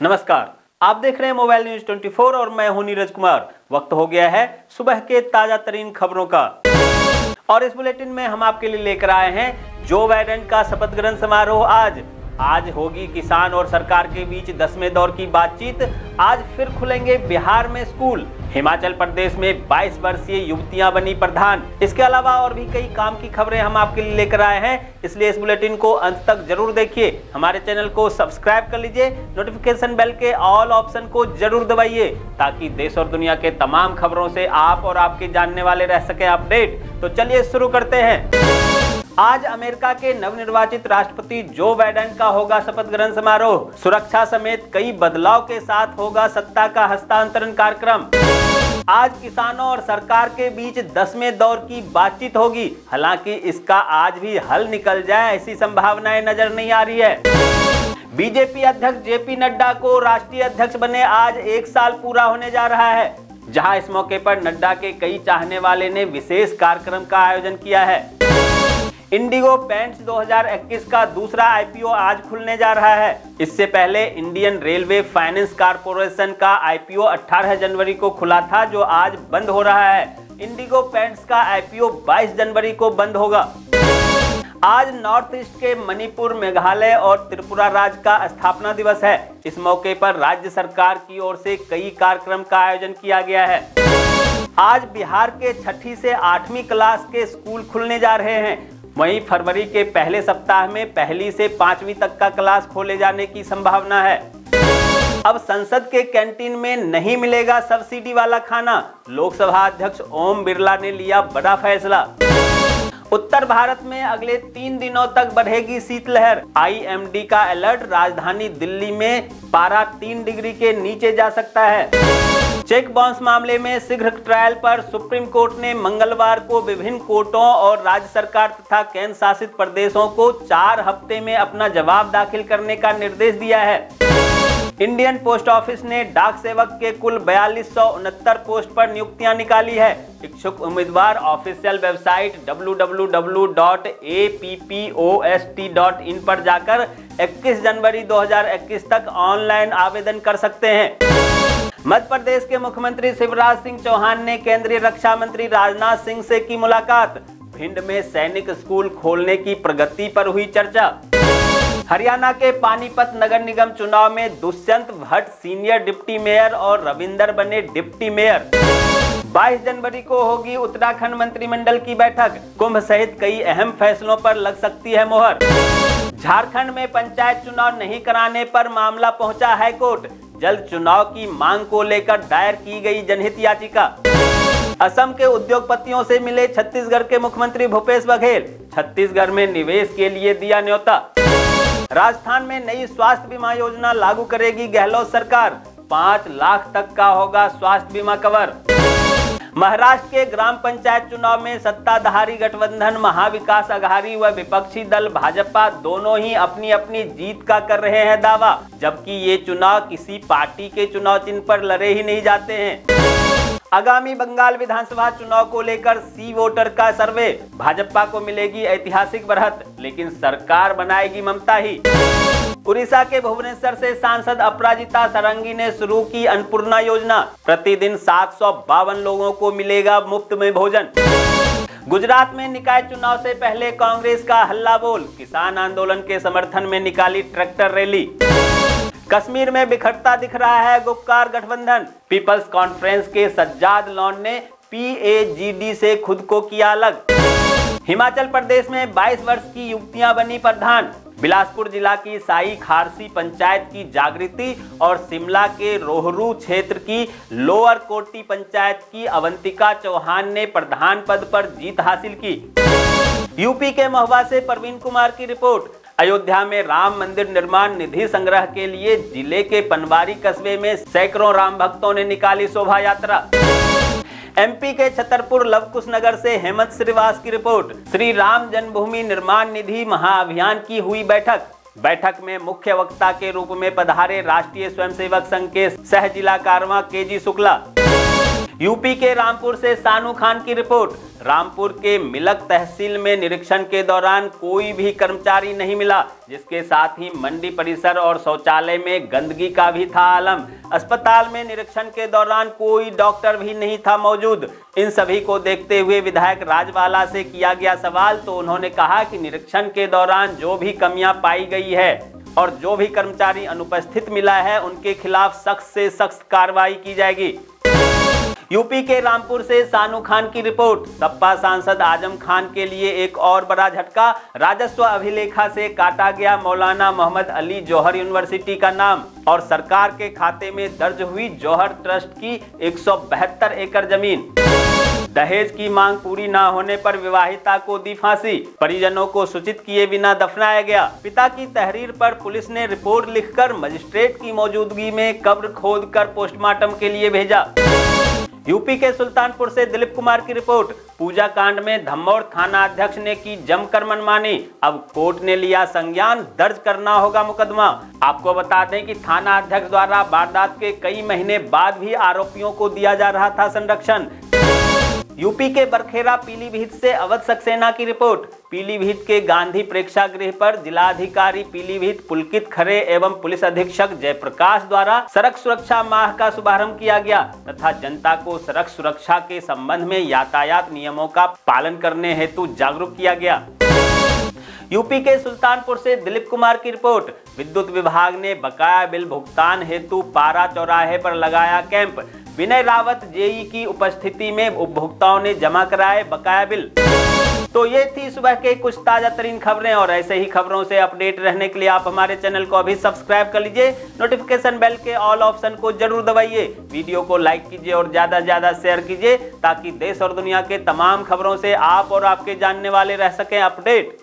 नमस्कार। आप देख रहे हैं मोबाइल न्यूज़ 24 और मैं हूँ नीरज कुमार। वक्त हो गया है सुबह के ताज़ा तरीन खबरों का। और इस बुलेटिन में हम आपके लिए लेकर आए हैं जो बाइडेन का शपथ ग्रहण समारोह आज। आज होगी किसान और सरकार के बीच दसवें दौर की बातचीत। आज फिर खुलेंगे बिहार में स्कूल। हिमाचल प्रदेश में 22 वर्षीय युवतियाँ बनी प्रधान। इसके अलावा और भी कई काम की खबरें हम आपके लिए लेकर आए हैं। इसलिए इस बुलेटिन को अंत तक ज़रूर देखिए। हमारे चैनल को सब्सक्राइब कर लीजिए। नोटिफिकेशन बेल के ऑल ऑप्शन को ज़रूर दबाइए, ताकि देश और दुनिया के तमाम खबरों से आप और आपके जानने वाले रह सके अपडेट। तो चलिए शुरू करते हैं। आज अमेरिका के नवनिर्वाचित राष्ट्रपति जो बाइडेन का होगा शपथ ग्रहण समारोह, सुरक्षा समेत कई बदलाव के साथ होगा सत्ता का हस्तांतरण कार्यक्रम। आज किसानों और सरकार के बीच दसवें दौर की बातचीत होगी। हालाँकि इसका आज भी हल निकल जाए, ऐसी संभावनाएँ नज़र नहीं आ रही है। बीजेपी अध्यक्ष जेपी नड्डा को राष्ट्रीय अध्यक्ष बने आज एक साल पूरा होने जा रहा है, जहाँ इस मौके पर नड्डा के कई चाहने वाले ने विशेष कार्यक्रम का आयोजन किया है। इंडिगो पेंट्स 2021 का दूसरा आईपीओ आज खुलने जा रहा है। इससे पहले इंडियन रेलवे फाइनेंस कारपोरेशन का आईपीओ 18 जनवरी को खुला था, जो आज बंद हो रहा है। इंडिगो पेंट्स का आईपीओ 22 जनवरी को बंद होगा। आज नॉर्थ ईस्ट के मणिपुर, मेघालय और त्रिपुरा राज्य का स्थापना दिवस है। इस मौके पर राज्य सरकार की ओर से कई कार्यक्रम का आयोजन किया गया है। आज बिहार के छठी से आठवीं क्लास के स्कूल खुलने जा रहे हैं। वहीं फरवरी के पहले सप्ताह में पहली से पांचवी तक का क्लास खोले जाने की संभावना है। अब संसद के कैंटीन में नहीं मिलेगा सब्सिडी वाला खाना। लोकसभा अध्यक्ष ओम बिरला ने लिया बड़ा फैसला। उत्तर भारत में अगले तीन दिनों तक बढ़ेगी शीतलहर। आईएमडी का अलर्ट, राजधानी दिल्ली में पारा तीन डिग्री के नीचे जा सकता है। चेक बाउंस मामले में शीघ्र ट्रायल पर सुप्रीम कोर्ट ने मंगलवार को विभिन्न कोर्टों और राज्य सरकार तथा केंद्र शासित प्रदेशों को चार हफ़्ते में अपना जवाब दाखिल करने का निर्देश दिया है। इंडियन पोस्ट ऑफ़िस ने डाक सेवक के कुल बयालीस पोस्ट पर नियुक्तियाँ निकाली है। इच्छुक उम्मीदवार ऑफिशियल वेबसाइट www.appOst.in पर जाकर 21 जनवरी 2021 तक ऑनलाइन आवेदन कर सकते हैं। मध्य प्रदेश के मुख्यमंत्री शिवराज सिंह चौहान ने केंद्रीय रक्षा मंत्री राजनाथ सिंह से की मुलाकात। भिंड में सैनिक स्कूल खोलने की प्रगति पर हुई चर्चा। हरियाणा के पानीपत नगर निगम चुनाव में Dushyant Bhatt senior deputy mayor और रविंदर बने डिप्टी मेयर। 22 जनवरी को होगी उत्तराखंड मंत्रिमंडल की बैठक। कुंभ सहित कई अहम फैसलों पर लग सकती है मोहर। झारखंड में पंचायत चुनाव नहीं कराने पर मामला पहुँचा हाईकोर्ट। जल्द चुनाव की मांग को लेकर दायर की गई जनहित याचिका। असम के उद्योगपतियों से मिले छत्तीसगढ़ के मुख्यमंत्री भूपेश बघेल। छत्तीसगढ़ में निवेश के लिए दिया न्योता। राजस्थान में नई स्वास्थ्य बीमा योजना लागू करेगी गहलोत सरकार। पाँच लाख तक का होगा स्वास्थ्य बीमा कवर। महाराष्ट्र के ग्राम पंचायत चुनाव में सत्ताधारी गठबंधन, महाविकास अघाड़ी व विपक्षी दल भाजपा दोनों ही अपनी अपनी जीत का कर रहे हैं दावा, जबकि ये चुनाव किसी पार्टी के चुनाव चिन्ह पर लड़े ही नहीं जाते हैं। आगामी बंगाल विधानसभा चुनाव को लेकर सी वोटर का सर्वे। भाजपा को मिलेगी ऐतिहासिक बढ़त, लेकिन सरकार बनाएगी ममता ही। उड़ीसा के भुवनेश्वर से सांसद अपराजिता सरंगी ने शुरू की अन्नपूर्णा योजना। प्रतिदिन सात लोगों को मिलेगा मुफ़्त में भोजन। गुजरात में निकाय चुनाव से पहले कांग्रेस का हल्ला बोल, किसान आंदोलन के समर्थन में निकाली ट्रैक्टर रैली। कश्मीर में बिखरता दिख रहा है गुप्कार गठबंधन। पीपल्स कॉन्फ्रेंस के सज्जाद लॉन ने पीएजीडी से खुद को किया अलग। हिमाचल प्रदेश में 22 वर्ष की युवतियाँ बनी प्रधान। बिलासपुर जिला की साई खारसी पंचायत की जागृति और शिमला के रोहरू क्षेत्र की लोअर कोटी पंचायत की अवंतिका चौहान ने प्रधान पद पर जीत हासिल की। यूपी के महुआ से प्रवीण कुमार की रिपोर्ट। अयोध्या में राम मंदिर निर्माण निधि संग्रह के लिए ज़िले के पनवारी कस्बे में सैकड़ों राम भक्तों ने निकाली शोभा यात्रा। एमपी के छतरपुर लवकुश नगर से हेमंत श्रीवास की रिपोर्ट, श्री राम जन्मभूमि निर्माण निधि महाअभियान की हुई बैठक। बैठक में मुख्य वक्ता के रूप में पधारे राष्ट्रीय स्वयंसेवक संघ के सह जिला कारवा के जी शुक्ला। यूपी के रामपुर से सानू खान की रिपोर्ट। रामपुर के मिलक तहसील में निरीक्षण के दौरान कोई भी कर्मचारी नहीं मिला, जिसके साथ ही मंडी परिसर और शौचालय में गंदगी का भी था आलम। अस्पताल में निरीक्षण के दौरान कोई डॉक्टर भी नहीं था मौजूद। इन सभी को देखते हुए विधायक राजवाला से किया गया सवाल तो उन्होंने कहा कि निरीक्षण के दौरान जो भी कमियाँ पाई गई है और जो भी कर्मचारी अनुपस्थित मिला है, उनके खिलाफ सख्त से सख्त कार्रवाई की जाएगी। यूपी के रामपुर से सानू खान की रिपोर्ट। सपा सांसद आज़म खान के लिए एक और बड़ा झटका। राजस्व अभिलेखा से काटा गया मौलाना मोहम्मद अली जौहर यूनिवर्सिटी का नाम और सरकार के खाते में दर्ज हुई जौहर ट्रस्ट की एक सौ बहत्तर एकड़ ज़मीन। दहेज की मांग पूरी न होने पर विवाहिता को दी फांसी। परिजनों को सूचित किए बिना दफनाया गया। पिता की तहरीर पर पुलिस ने रिपोर्ट लिखकर मजिस्ट्रेट की मौजूदगी में कब्र खोदकर पोस्टमार्टम के लिए भेजा। यूपी के सुल्तानपुर से दिलीप कुमार की रिपोर्ट। पूजा कांड में धमौर थाना अध्यक्ष ने की जमकर मनमानी। अब कोर्ट ने लिया संज्ञान, दर्ज करना होगा मुकदमा। आपको बता दें कि थाना अध्यक्ष द्वारा वारदात के कई महीने बाद भी आरोपियों को दिया जा रहा था संरक्षण। यूपी के बरखेरा पीलीभीत से अवध सक्सेना की रिपोर्ट। पीलीभीत के गांधी प्रेक्षागृह पर जिलाधिकारी पीलीभीत, पुलकित खरे एवं पुलिस अधीक्षक जयप्रकाश द्वारा सड़क सुरक्षा माह का शुभारंभ किया गया तथा जनता को सड़क सुरक्षा के संबंध में यातायात नियमों का पालन करने हेतु जागरूक किया गया। यूपी के सुल्तानपुर से दिलीप कुमार की रिपोर्ट। विद्युत विभाग ने बकाया बिल भुगतान हेतु पारा चौराहे पर लगाया कैंप। विनय रावत जेई की उपस्थिति में उपभोक्ताओं ने जमा कराए बकाया बिल। तो ये थी सुबह के कुछ ताज़ा तरीन खबरें, और ऐसे ही खबरों से अपडेट रहने के लिए आप हमारे चैनल को अभी सब्सक्राइब कर लीजिए। नोटिफिकेशन बेल के ऑल ऑप्शन को ज़रूर दबाइए। वीडियो को लाइक कीजिए और ज़्यादा से ज़्यादा शेयर कीजिए, ताकि देश और दुनिया के तमाम खबरों से आप और आपके जानने वाले रह सकें अपडेट।